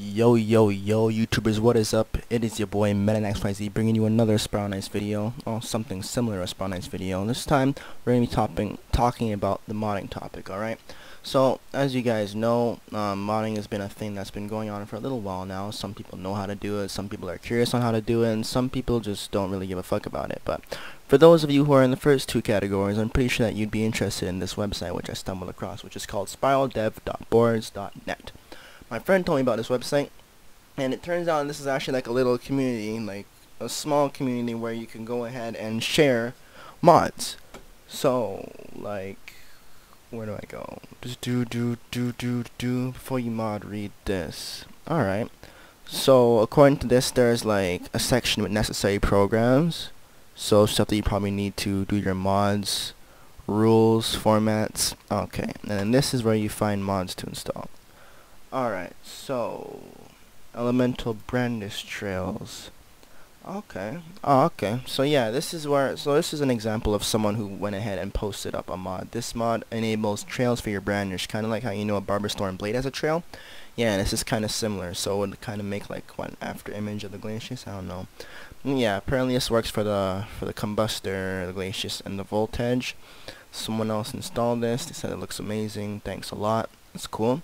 Yo yo yo YouTubers what is up? It is your boy MetaNXYZ bringing you another Spiral Knights video. Or something similar to a Spiral Knights video. And this time we're going to be topping, talking about the modding topic alright? So as you guys know um, modding has been a thing that's been going on for a little while now. Some people know how to do it some people are curious on how to do it and some people just don't really give a fuck about it. But for those of you who are in the first two categories I'm pretty sure that you'd be interested in this website which I stumbled across which is called spiraldev.boards.net my friend told me about this website and it turns out this is actually like a little community like a small community where you can go ahead and share mods. So like where do I go? Just do do do do do before you mod read this. Alright. So according to this there's like a section with necessary programs. So stuff that you probably need to do your mods rules formats. Okay. And then this is where you find mods to install Alright, so elemental brandish trails. Okay. Oh, okay. So yeah, this is where so this is an example of someone who went ahead and posted up a mod. This mod enables trails for your brandish, kind of like how you know a barber Barbarous Thorn blade has a trail. Yeah, and this is kind of similar. So it would kind of make like one after image of the glacius. I don't know. Mm, yeah, apparently this works for the for the Combuster, the glacius, and the Voltedge. Someone else installed this. They said it looks amazing. Thanks a lot. It's cool.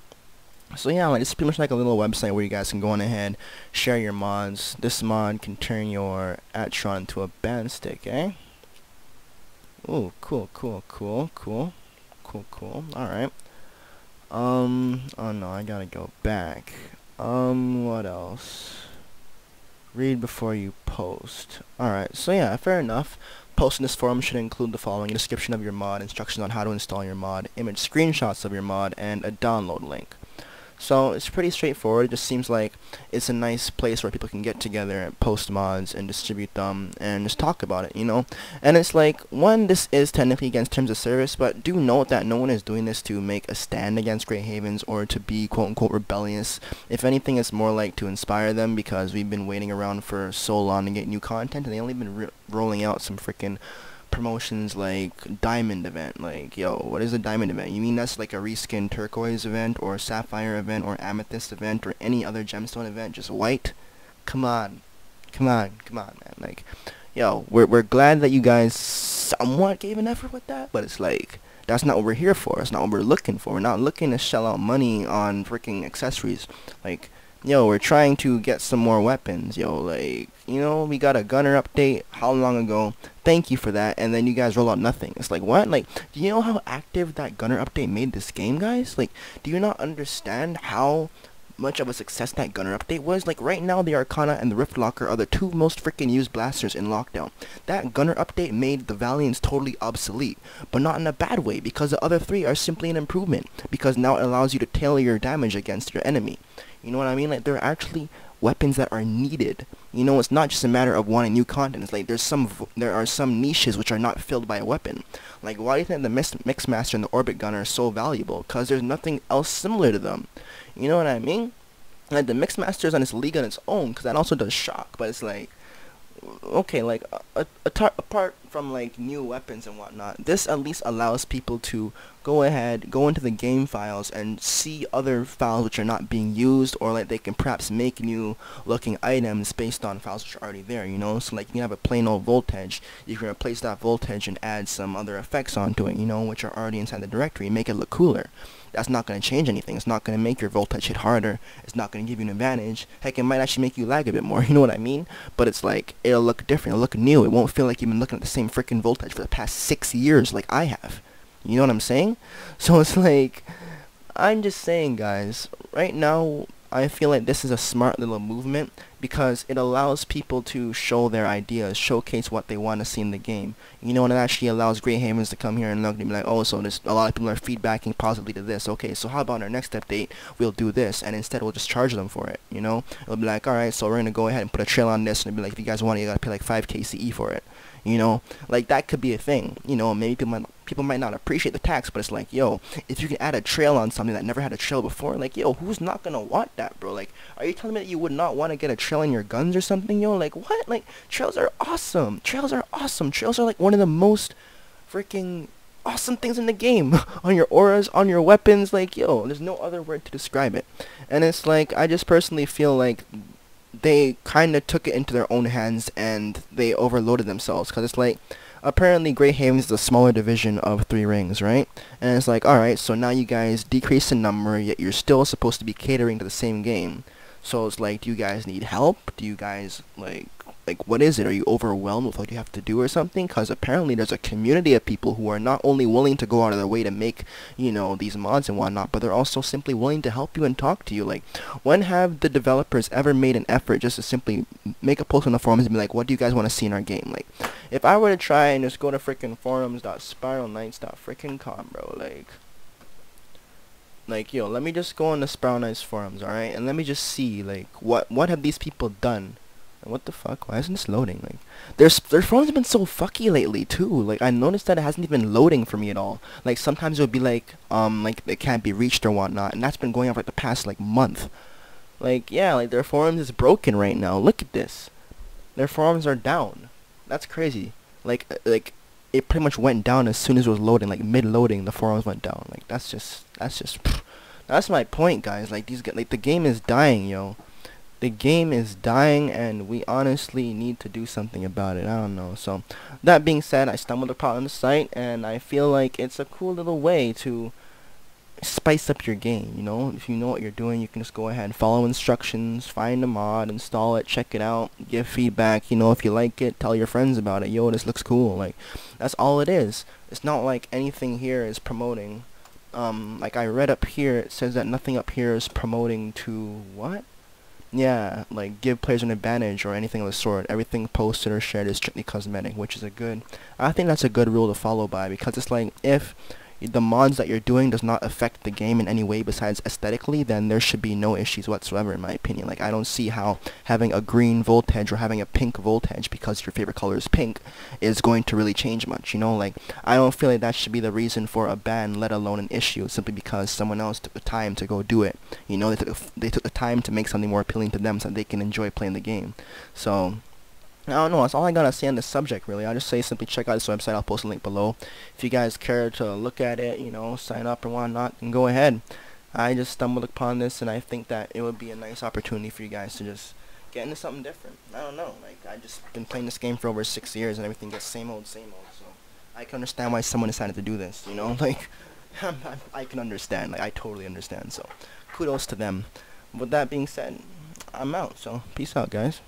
So yeah, like it's pretty much like a little website where you guys can go on ahead, share your mods. This mod can turn your Atron into a band stick, eh? Ooh, cool, cool, cool, cool, cool, cool. Alright. Um, oh no, I gotta go back. Um, what else? Read before you post. Alright, so yeah, fair enough. Posting this forum should include the following. A description of your mod, instructions on how to install your mod, image screenshots of your mod, and a download link. So it's pretty straightforward. It just seems like it's a nice place where people can get together and post mods and distribute them and just talk about it, you know? And it's like, one, this is technically against terms of service, but do note that no one is doing this to make a stand against Grey Havens or to be quote-unquote rebellious. If anything, it's more like to inspire them because we've been waiting around for so long to get new content and they only been rolling out some freaking promotions like diamond event like yo what is a diamond event? You mean that's like a reskin turquoise event or sapphire event or amethyst event or any other gemstone event just white? Come on. Come on. Come on man. Like yo we're, we're glad that you guys somewhat gave an effort with that but it's like that's not what we're here for. It's not what we're looking for. We're not looking to shell out money on freaking accessories. Like yo, we're trying to get some more weapons, yo, like, you know, we got a gunner update how long ago, thank you for that, and then you guys roll out nothing. It's like, what? Like, do you know how active that gunner update made this game, guys? Like, do you not understand how much of a success that gunner update was. Like right now the Arcana and the Rift Locker are the two most freaking used blasters in lockdown. That gunner update made the Valiants totally obsolete, but not in a bad way because the other three are simply an improvement because now it allows you to tailor your damage against your enemy. You know what I mean? Like they're actually weapons that are needed. You know, it's not just a matter of wanting new content. It's like there's some there are some niches which are not filled by a weapon. Like why do you think the Mix Mixmaster and the Orbit Gunner are so valuable? Cause there's nothing else similar to them. You know what I mean? Like the Mixmaster is on its league on its own, cause that also does shock. But it's like okay, like a, a apart from like new weapons and whatnot, this at least allows people to go ahead, go into the game files and see other files which are not being used, or like they can perhaps make new looking items based on files which are already there. You know, so like you can have a plain old Voltedge, you can replace that Voltedge and add some other effects onto it. You know, which are already inside the directory, make it look cooler that's not going to change anything. It's not going to make your Voltedge hit harder. It's not going to give you an advantage. Heck, it might actually make you lag a bit more. You know what I mean? But it's like, it'll look different. It'll look new. It won't feel like you've been looking at the same freaking Voltedge for the past six years like I have. You know what I'm saying? So it's like, I'm just saying, guys, right now, I feel like this is a smart little movement because it allows people to show their ideas, showcase what they want to see in the game. You know, and it actually allows Grey Havens to come here and look and be like, oh, so there's a lot of people are feedbacking positively to this. Okay, so how about our next update, we'll do this, and instead we'll just charge them for it, you know? It'll be like, alright, so we're going to go ahead and put a trail on this, and it'll be like, if you guys want it, you got to pay like 5 KCE for it. You know, like that could be a thing. You know, maybe people might people might not appreciate the tax, but it's like, yo, if you can add a trail on something that never had a trail before, like, yo, who's not gonna want that, bro? Like, are you telling me that you would not want to get a trail in your guns or something, yo? Like, what? Like, trails are awesome. Trails are awesome. Trails are like one of the most freaking awesome things in the game on your auras, on your weapons. Like, yo, there's no other word to describe it. And it's like, I just personally feel like they kind of took it into their own hands and they overloaded themselves. Because it's like, apparently Grey Havens is a smaller division of Three Rings, right? And it's like, alright, so now you guys decrease in number, yet you're still supposed to be catering to the same game. So it's like, do you guys need help? Do you guys, like, like what is it? Are you overwhelmed with what you have to do or something? Because apparently there's a community of people who are not only willing to go out of their way to make, you know, these mods and whatnot, but they're also simply willing to help you and talk to you. Like, when have the developers ever made an effort just to simply make a post on the forums and be like, what do you guys want to see in our game? Like, if I were to try and just go to freaking forums.spiralknights.freaking.com, bro, like, like yo, let me just go on the Spiral Knights forums, alright, and let me just see like what what have these people done? What the fuck? Why isn't this loading? Like, their their phones been so fucky lately too. Like, I noticed that it hasn't even loading for me at all. Like, sometimes it would be like, um, like it can't be reached or whatnot, and that's been going on for like the past like month. Like, yeah, like their forums is broken right now. Look at this. Their forums are down. That's crazy. Like, uh, like it pretty much went down as soon as it was loading. Like mid loading, the forums went down. Like that's just that's just that's my point, guys. Like these like the game is dying, yo. The game is dying, and we honestly need to do something about it. I don't know. So that being said, I stumbled upon the site, and I feel like it's a cool little way to spice up your game, you know? If you know what you're doing, you can just go ahead, and follow instructions, find a mod, install it, check it out, give feedback, you know, if you like it, tell your friends about it. Yo, this looks cool. Like, that's all it is. It's not like anything here is promoting. Um, like I read up here, it says that nothing up here is promoting to, what? Yeah, like give players an advantage or anything of the sort. Everything posted or shared is strictly cosmetic, which is a good, I think that's a good rule to follow by because it's like if the mods that you're doing does not affect the game in any way besides aesthetically, then there should be no issues whatsoever in my opinion. Like I don't see how having a green Voltedge or having a pink Voltedge because your favorite color is pink is going to really change much, you know? Like I don't feel like that should be the reason for a ban, let alone an issue, simply because someone else took the time to go do it. You know, they took they took the time to make something more appealing to them so they can enjoy playing the game. So I don't know, that's all I gotta say on this subject really. I'll just say simply check out this website, I'll post a link below. If you guys care to look at it, you know, sign up or whatnot, then go ahead. I just stumbled upon this and I think that it would be a nice opportunity for you guys to just get into something different. I don't know, like I just been playing this game for over six years and everything gets same old, same old, so I can understand why someone decided to do this, you know, like I can understand, like I totally understand, so kudos to them. With that being said, I'm out, so peace out guys.